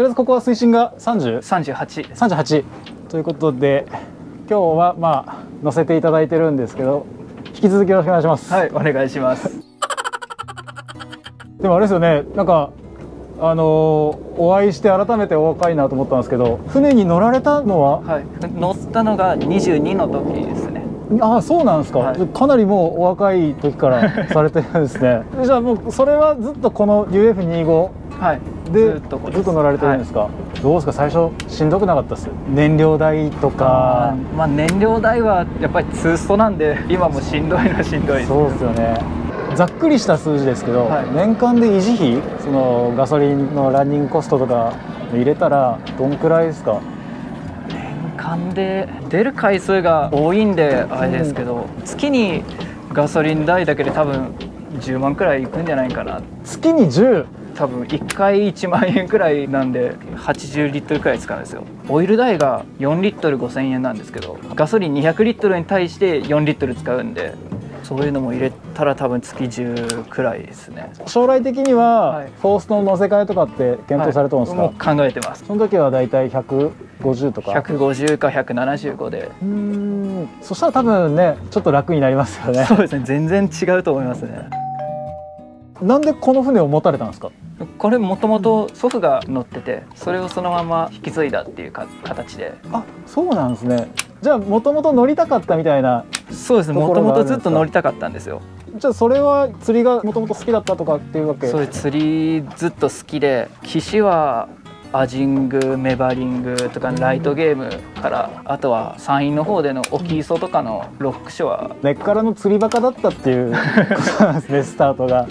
とりあえずここは水深が 30? 38です38ということで今日はまあ乗せていただいてるんですけど引き続きよろしくお願いします、はいお願いします。でもあれですよねなんかあのーお会いして改めてお若いなと思ったんですけど船に乗られたのは？はい乗ったのが22の時ですね。ああそうなんですか、はい。かなりもうお若い時からされてるんですね。じゃあもうそれはずっとこの UF25 はいでずっとずっと乗られてるんですか、どうですか？最初しんどくなかったっす？燃料代とあかーまあ燃料代はやっぱりツーストなんで今もしんどいのはしんどいです。そうですよね。ざっくりした数字ですけど、はい。年間で維持費そのガソリンのランニングコストとか入れたらどんくらいですか？年間で出る回数が多いんであれですけど、月にガソリン代だけで多分10万くらいいくんじゃないかな。月に10多分1回1万円くらいなんで80リットルくらい使うんですよ。オイル代が4リットル5000円なんですけどガソリン200リットルに対して4リットル使うんでそういうのも入れたら多分月10くらいですね。将来的には、はい。フォースの乗せ替えとかって検討されてますか、はい。考えてます。その時はだいたい150とか？150か175で。うーん。そしたら多分ねちょっと楽になりますよね。そうですね。全然違うと思いますねなんでこの船を持たれたんですか？これもともと祖父が乗っててそれをそのまま引き継いだっていうか形で。あそうなんですね。じゃあもともと乗りたかったみたいなそうですね。もともとずっと乗りたかったんですよ。じゃあそれは釣りがもともと好きだったとかっていうわけ？そう釣りずっと好きで岸はアジングメバリングとかライトゲームからあとは山陰の方での沖磯とかのロックショア。根っからの釣りバカだったっていうことなんですねスタートが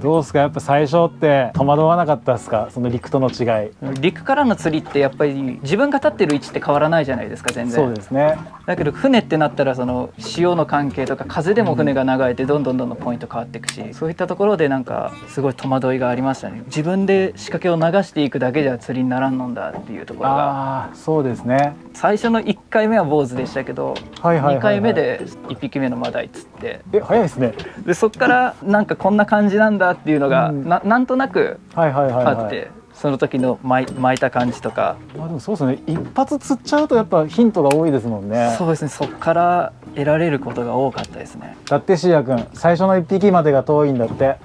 どうですか？やっぱ最初って戸惑わなかったですか？その陸との違い。陸からの釣りってやっぱり自分が立ってる位置って変わらないじゃないですか全然。そうですね。だけど船ってなったらその潮の関係とか風でも船が流れてどんどんどんどんポイント変わっていくしそういったところでなんかすごい戸惑いがありましたね。自分で仕掛けを流していくだけじゃ釣りにならんのんだっていうところが。ああそうですね。最初の1回目は坊主でしたけどはいはいはいはい。2回目で1匹目のマダイ釣って。え早いですね。でそっからなんかこんな感じなんだっていうのがうん。ななんとなくあってその時の巻い巻いた感じとか。まあでもそうですね。一発釣っちゃうとやっぱヒントが多いですもんね。そうですね。そっから得られることが多かったですね。だってシーヤ君最初の一匹までが遠いんだって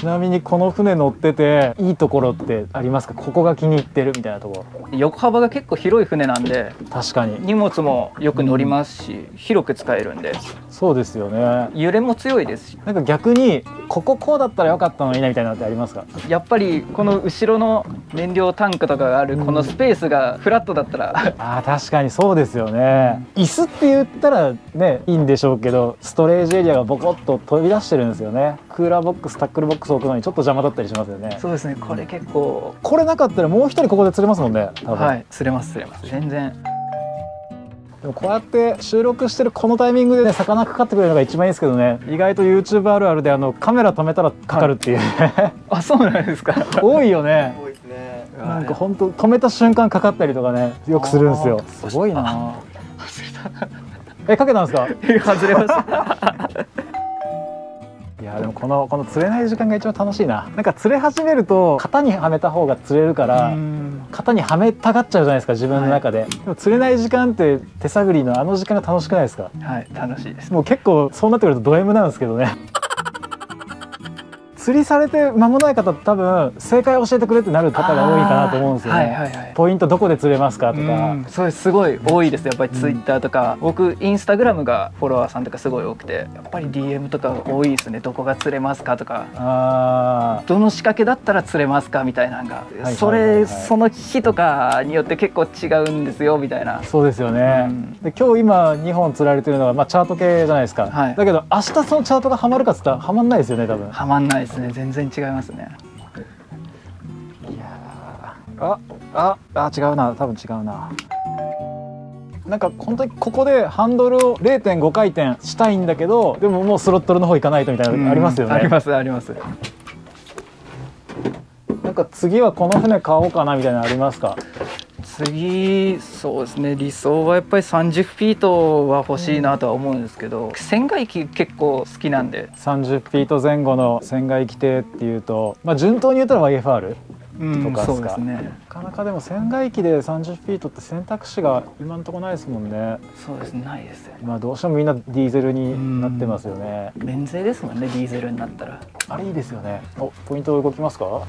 ちなみにこの船乗ってていいところってありますか？ここが気に入ってるみたいなとこ。ろ横幅が結構広い船なんで確かに。荷物もよく乗りますし、広く使えるんで。そうですよね。揺れも強いですし。なんか逆にこここうだったらよかったのになみたいなのってありますか？やっぱりこの後ろの燃料タンクとかがあるこのスペースがフラットだったら。あー確かにそうですよね。椅子って言ったらねいいんでしょうけどストレージエリアがボコッと飛び出してるんですよねクーラーボックスタックルボックス置くのにちょっと邪魔だったりしますよね。そうですね。これ結構。これなかったらもう一人ここで釣れますもんね多分、はい。釣れます釣れます。全然。でもこうやって収録してるこのタイミングでね魚かかってくれるのが一番いいですけどね。意外と YouTube あるあるであのカメラ止めたらかかるっていう。ね、あそうなんですか。多いよね。多いですね。なんか本当止めた瞬間かかったりとかねよくするんですよ。すごいな えかけたんですか？外れました。いやでもこのこの釣れない時間が一番楽しいな。なんか釣れ始めると型にはめた方が釣れるから型にはめたがっちゃうじゃないですか自分の中で、でも釣れない時間って手探りのあの時間が楽しくないですか？はい楽しいです。もう結構そうなってくるとド M なんですけどね釣りされて間もない方多分正解教えてくれってなる方が多いかなと思うんですよね、はいはいはい。ポイントどこで釣れますかとか、うんそうですすごい多いです。やっぱりツイッターとか、僕インスタグラムがフォロワーさんとかすごい多くてやっぱり DM とか多いですね。どこが釣れますかとか。あどの仕掛けだったら釣れますかみたいなのが、はいそはいはいはい。れその日とかによって結構違うんですよみたいな。ーそうですよね、うん。で今日今2本釣られてるのが、まあ、チャート系じゃないですか、はい。だけど明日そのチャートがはまるかっつったらはまんないですよね多分。はまんないですね。全然違いますね。あああ違うな。多分違うな。なんか本当にここでハンドルを0.5回転したいんだけどでももうスロットルの方行かないとみたいなのありますよね、ありますあります。なんか次はこの船買おうかなみたいなのありますか？次そうですね理想はやっぱり30フィートは欲しいなとは思うんですけど、船外機結構好きなんで。30フィート前後の船外規定っていうと、まあ、順当に言ったら YFR うんとかっすか。そうですね。なかなかでも船外機で30フィートって選択肢が今のところないですもんね。そうですねないですよね。まあどうしてもみんなディーゼルになってますよね。免税ですもんねディーゼルになったら。あれいいですよね。おポイント動きますか？は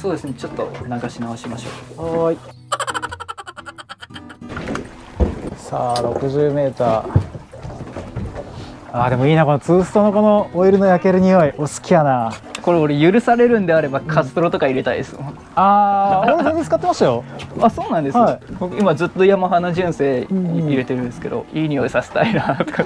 そうですねちょっと流し直しましょーいさあ 60m あーでもいいなこのツーストのこのオイルの焼ける匂い。お好きやな。うこれ俺許されるんであればカストロとか入れたいですもん、あー俺全然使ってましたよ。あそうなんです、はい。僕今ずっとヤマハの純正入れてるんですけど、いい匂いさせたいな。とか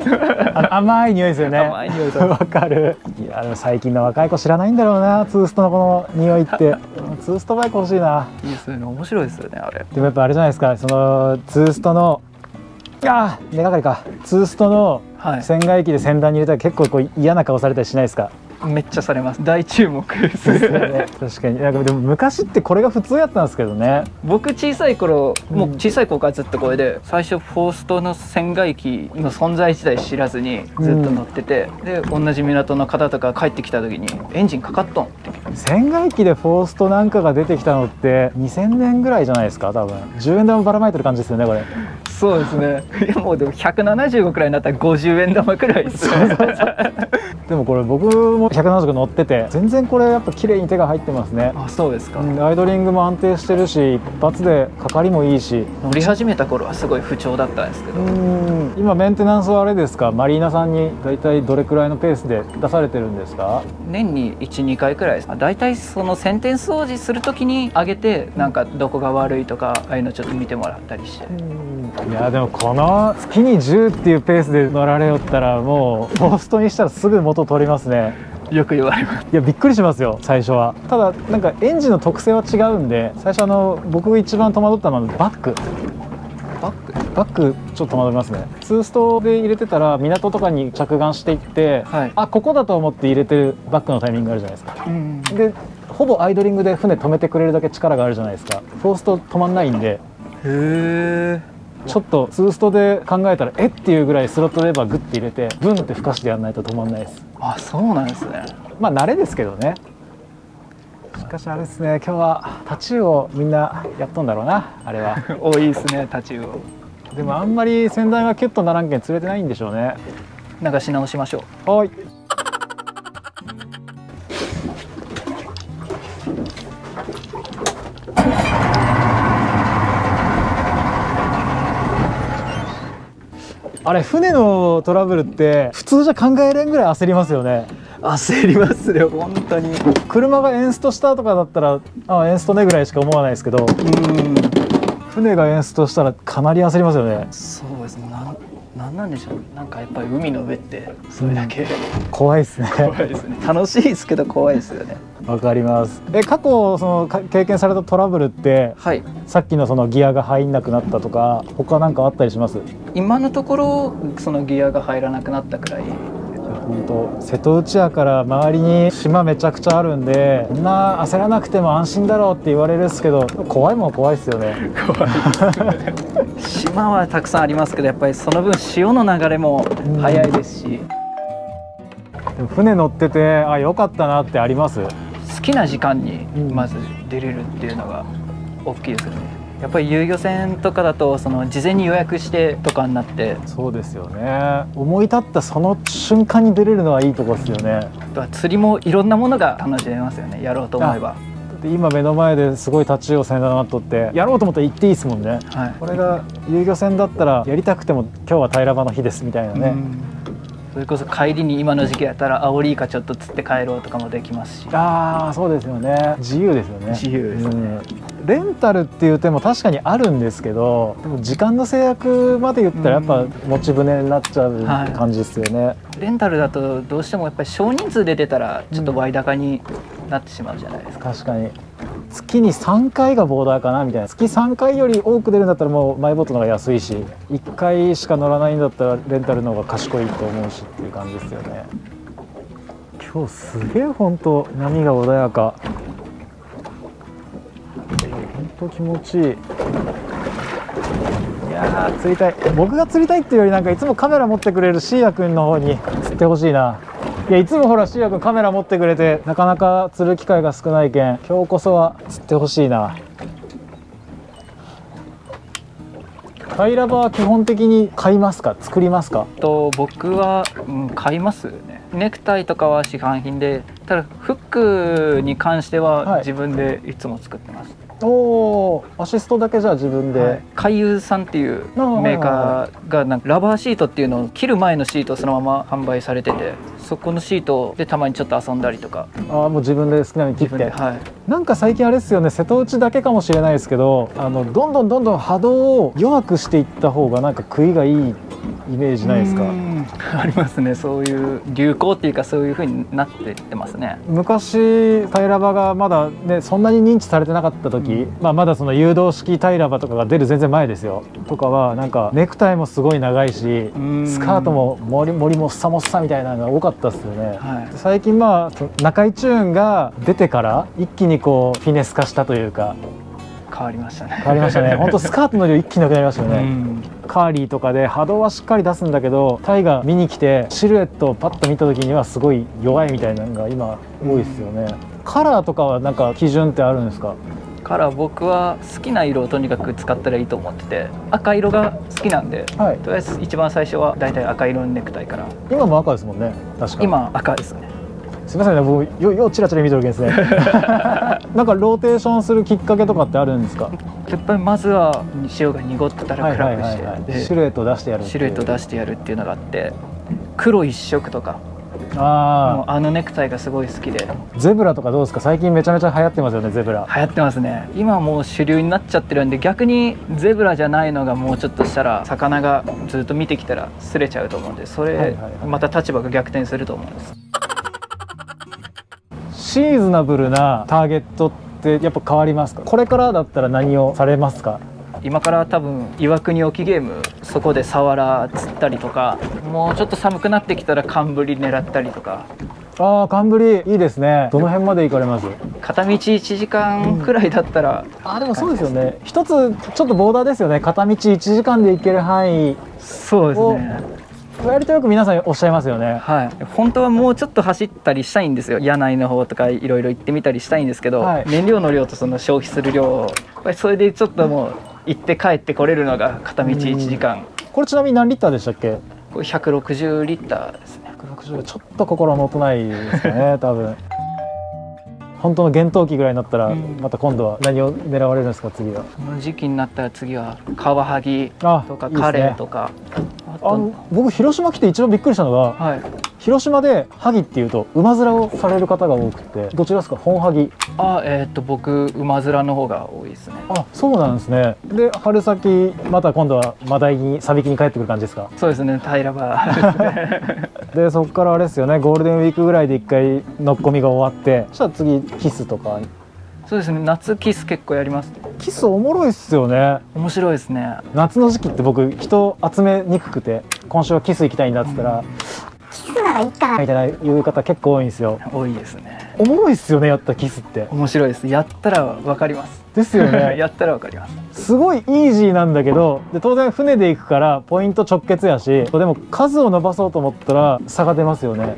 あの甘い匂いですよね。甘い匂いさわかる。いやでも最近の若い子知らないんだろうなツーストのこの匂いって。ツーストバイク欲しいな。いいですよね面白いですよねあれ。でもやっぱあれじゃないですかそのツーストのあー根がかりか。ツーストのはい。船外機で先端に入れたら結構こう嫌な顔されたりしないですか？めっちゃされます。大注目です。確かに。なんかでも昔ってこれが普通やったんですけどね。僕小さい頃もううん小さい頃からずっとこれで最初フォーストの船外機の存在自体知らずにずっと乗ってて、で同じ港の方とか帰ってきた時にエンジンかかっとんって。船外機でフォーストなんかが出てきたのって2000年ぐらいじゃないですか多分。10円玉ばらまいてる感じですよねこれそうですね。いやもうでも175くらいになったら50円玉くらいですね。でもこれ僕も170乗ってて全然これやっぱ綺麗に手が入ってますね。あそうですか、うんアイドリングも安定してるし一発でかかりもいいし。乗り始めた頃はすごい不調だったんですけど、うん。今メンテナンスはあれですか？マリーナさんに大体どれくらいのペースで出されてるんですか？年に12回くらいです。大体その洗天掃除する時に上げてなんかどこが悪いとかああいうのちょっと見てもらったりして。いやでもこの月に10っていうペースで乗られよったらもうポストにしたらすぐ元取りますね。よく言われます。いやびっくりしますよ最初は。ただなんかエンジンの特性は違うんで最初あの僕が一番戸惑ったのはバック。バック？バックちょっと戸惑いますね。ツーストで入れてたら港とかに着岸していって、はい。あここだと思って入れてるバックのタイミングあるじゃないですか。うんでほぼアイドリングで船止めてくれるだけ力があるじゃないですか。フォースト止まんないんで。へえちょっとツーストで考えたらえっていうぐらいスロットレバーグッて入れてブンって吹かしてやらないと止まんないです。あそうなんですね。まあ慣れですけどね。しかしあれですね今日はタチウオみんなやっとんだろうなあれは。多いですねタチウオ。でもあんまり先代がキュッとならんけん釣れてないんでしょうね。流し直しましょう。はいあれ船のトラブルって普通じゃ考えれんぐらい焦りますよね。焦りますね本当に。車がエンストしたとかだったらあエンストねぐらいしか思わないですけど。うん船がエンストしたらかなり焦りますよね。そうです。ねなんなんなんでしょうなんかやっぱり海の上ってそれだけ。怖いですね。怖いですね。楽しいですけど怖いですよね。わかります。え過去そのか経験されたトラブルってはい。さっきのそのギアが入んなくなったとか他なんかあったりします？今のところそのギアが入らなくなったくらい本当瀬戸内海から周りに島めちゃくちゃあるんでそんな焦らなくても安心だろうって言われるっすけど怖いもんは怖いですよね。怖い。島はたくさんありますけどやっぱりその分潮の流れも速いですし。でも船乗っててあ良かったなってあります？好きな時間にうん。まず出れるっていうのが大きいですよねやっぱり遊漁船とかだとその事前に予約してとかになって。そうですよね。思い立ったその瞬間に出れるのはいいとこですよね。釣りもいろんなものが楽しめますよね。やろうと思えば。で今目の前ですごいタチウオ船だなとって。やろうと思ったら行っていいですもんね。はい。これが遊漁船だったらやりたくても今日は平ら場の日ですみたいなね、うんそれこそ帰りに今の時期やったらアオリイカちょっと釣って帰ろうとかもできますし。ああそうですよね。自由ですよね。自由ですね。うん。レンタルっていう手も確かにあるんですけどでも時間の制約まで言ったらやっぱ持ち舟になっちゃうはい感じですよね、レンタルだとどうしてもやっぱり少人数で出たらちょっと割高になってしまうじゃないですか、確かに月に3回がボーダーかなみたいな。月3回より多く出るんだったらもうマイボートの方が安いし1回しか乗らないんだったらレンタルの方が賢いと思うしっていう感じですよね。今日すげえ本当波が穏やか。本当気持ちいい。いや釣りたい。僕が釣りたいっていうよりなんかいつもカメラ持ってくれるシーヤ君の方に釣ってほしいな。いやいつもほらシーヤ君カメラ持ってくれてなかなか釣る機会が少ないけん今日こそは釣ってほしいな。タイラバは基本的に買いますか？作りますか？と僕は、うん、買いますね。ネクタイとかは市販品でただフックに関してはい。は自分でいつも作ってます、おおアシストだけじゃあ自分で、はい。海遊さんっていうメーカーがなんかラバーシートっていうのを切る前のシートをそのまま販売されててそこのシートでたまにちょっと遊んだりとか。ああもう自分で好きなように切自ってはい。なんか最近あれですよね瀬戸内だけかもしれないですけどあのどんどんどんどん波動を弱くしていった方がなんか食いがいいイメージないですか？うん。ありますね。そういう流行っていうかそういう風になってってますね。昔タイラバがまだねそんなに認知されてなかった時、まあ、まだその誘導式タイラバとかが出る全然前ですよ。とかはなんかネクタイもすごい長いしスカートもモリモリもっさもっさみたいなのが多かったですよね、はい。最近まあそ中井チューンが出てから一気にこうフィネス化したというか。変わりましたね。変わりましたね。本当スカートの量一気になくなりましたよね、うん。カーリーとかで波動はしっかり出すんだけどタイが見に来てシルエットをパッと見た時にはすごい弱いみたいなのが今多いですよね、カラーとかはなんか基準ってあるんですか？から僕は好きな色をとにかく使ったらいいと思ってて赤色が好きなんで、はい。とりあえず一番最初はだいたい赤色のネクタイから。今も赤ですもんね確か今赤ですね。すみませんね僕よようチラチラ見てるわけですね。なんかローテーションするきっかけとかってあるんですか？やっぱりまずは塩が濁ってたら暗くして、でシルエットを出してやるシルエットを出してやるっていうのがあって黒一色とかああのネクタイがすごい好きで。あゼブラとかどうですか？最近めちゃめちゃ流行ってますよねゼブラ。流行ってますね。今はもう主流になっちゃってるんで逆にゼブラじゃないのがもうちょっとしたら魚がずっと見てきたら擦れちゃうと思うんでそれまた立場が逆転すると思うんです。シーズナブルなターゲットってやっぱ変わりますか？これからだったら何をされますか？今から多分岩国沖ゲームそこでサワラ釣ったりとかもうちょっと寒くなってきたら寒ブリ狙ったりとか。ああ寒ぶりいいですね。どの辺まで行かれます？片道1時間くらいだったら、あでもそうですよね。一つちょっとボーダーですよね。片道1時間で行ける範囲。そうですね。割とよく皆さんおっしゃいますよね。はい。本当はもうちょっと走ったりしたいんですよ。柳井の方とかいろいろ行ってみたりしたいんですけど、はい。燃料の量とその消費する量。それでちょっともう行って帰ってこれるのが片道1時間。これちなみに何リッターでしたっけ？これ160リッターですね。160ちょっと心もとないですかね 多分。本当の厳冬期ぐらいになったらうん。また今度は何を狙われるんですか次は？その時期になったら次はカワハギあとかカレーとか。あとあの僕広島来て一番びっくりしたのがはい広島で萩っていうと馬面をされる方が多くてどちらですか？本萩。あえーっと僕馬面の方が多いですね。あそうなんですね。で春先また今度はマダイにサビキに帰ってくる感じですか？そうですね。平場で そこからあれですよね。ゴールデンウィークぐらいで一回のっこみが終わってそしたら次キスとか。そうですね。夏キス結構やりますキスおもろいっすよね。面白いですね。夏の時期って僕人集めにくくて今週はキス行きたいんだっつったら、キスならいいか。みたいな言う方結構多いんですよ。多いですね。おもろいっすよねやったキスって。面白いです。やったらわかります。ですよね。やったらわかります。すごいイージーなんだけどで当然船で行くからポイント直結やしでも数を伸ばそうと思ったら差が出ますよね。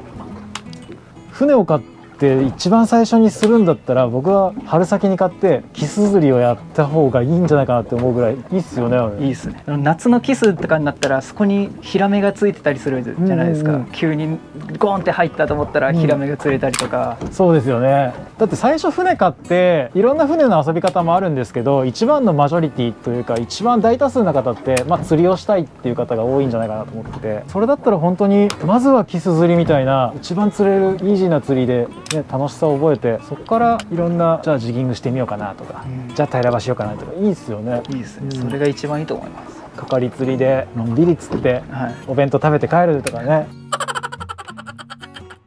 船を買って一番最初にするんだったら僕は春先に買ってキス釣りをやった方がいいんじゃないかなって思うぐらいいいっすよねあれ。いいですね。夏のキスとかになったらそこにヒラメがついてたりするじゃないですか、うんうん。急にゴーンって入ったと思ったらうん。ヒラメが釣れたりとか、そうですよね。だって最初船買っていろんな船の遊び方もあるんですけど一番のマジョリティというか一番大多数の方って、まあ、釣りをしたいっていう方が多いんじゃないかなと思ってて。それだったら本当にまずはキス釣りみたいな一番釣れるイージーな釣りで、ね、楽しさを覚えてそこからいろんなじゃあジギングしてみようかなとか、うん。じゃあ平場しようかなとかいいですよね。いいですね、うん。それが一番いいと思います。かかり釣りでのんびり釣ってはい。お弁当食べて帰るとかね。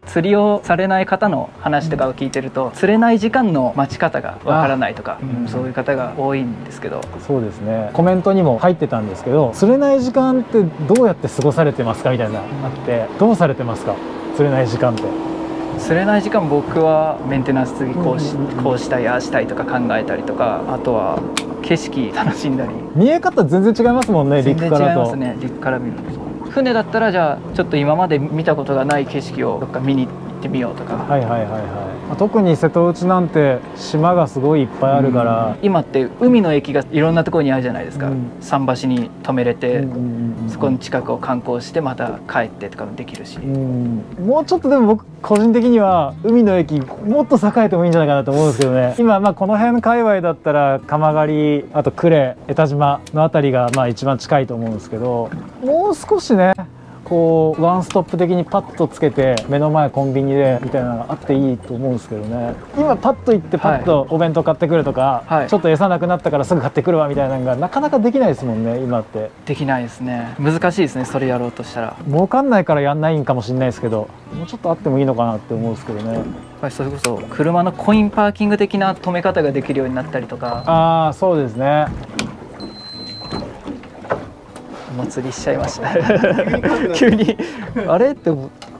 釣りをされない方の話とかを聞いてると、釣れない時間の待ち方がわからないとか、あうんそういう方が多いんですけど。そうですね。コメントにも入ってたんですけど釣れない時間ってどうやって過ごされてますかみたいなのあってどうされてますか？釣れない時間って釣れない時間僕はメンテナンス次こうしこうしたいああしたいとか考えたりとかあとは景色楽しんだり。見え方全然違いますもんね全然違い陸からと。ますね陸から見ると船だったらじゃあちょっと今まで見たことがない景色をどっか見に行ってみようとか、はいはいはいはい。まあ特に瀬戸内なんて島がすごいいっぱいあるから、今って海の駅がいろんなところにあるじゃないですか、うん。桟橋に止めれて、うんうんうんそこの近くを観光してまた帰ってとかもできるし、うん。もうちょっとでも僕個人的には海の駅もっと栄えてもいいんじゃないかなと思うんですけどね。今まあこの辺界隈だったら鎌狩あと呉江田島の辺りがまあ一番近いと思うんですけど。もう少しねこうワンストップ的にパッとつけて目の前コンビニでみたいなのがあっていいと思うんですけどね。今パッと行ってパッとお弁当買ってくるとか、はいちょっと餌なくなったからすぐ買ってくるわみたいなのがなかなかできないですもんね今って。できないですね。難しいですねそれやろうとしたら。儲かんないからやんないんかもしれないですけどもうちょっとあってもいいのかなって思うんですけどね。ぱりそれこそ車のコインパーキング的な止め方ができるようになったりとか。ああそうですねお祭りしちゃいました。急に あれ？って思って